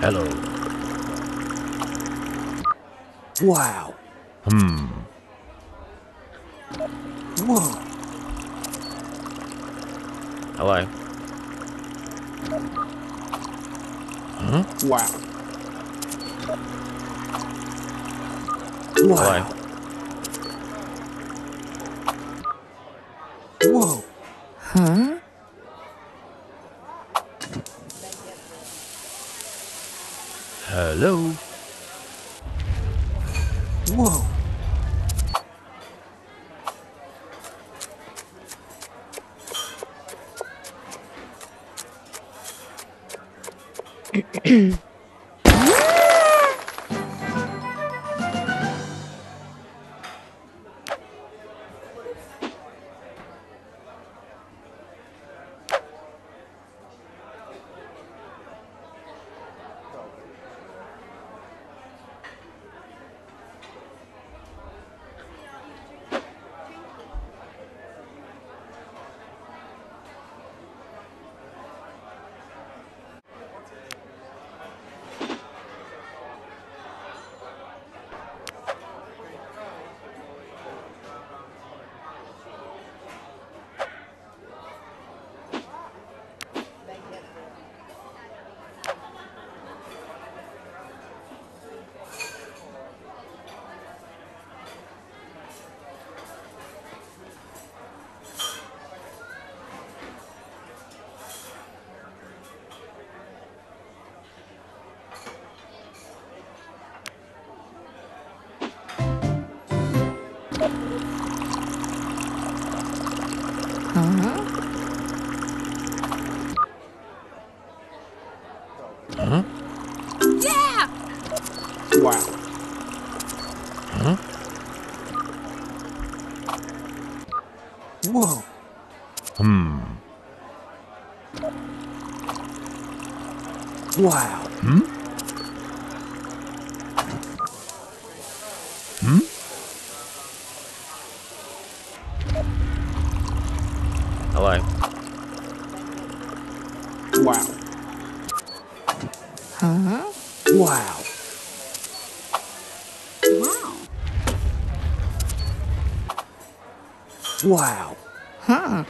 Hello. Wow. Hmm. Whoa. Hello. Huh? Wow. Hello. Whoa. Huh? Hello. Whoa. Huh? Yeah! Wow. Huh? Whoa. Hmm. Wow. Hmm? Hello. Wow. Huh? Wow. Wow. Wow. Huh.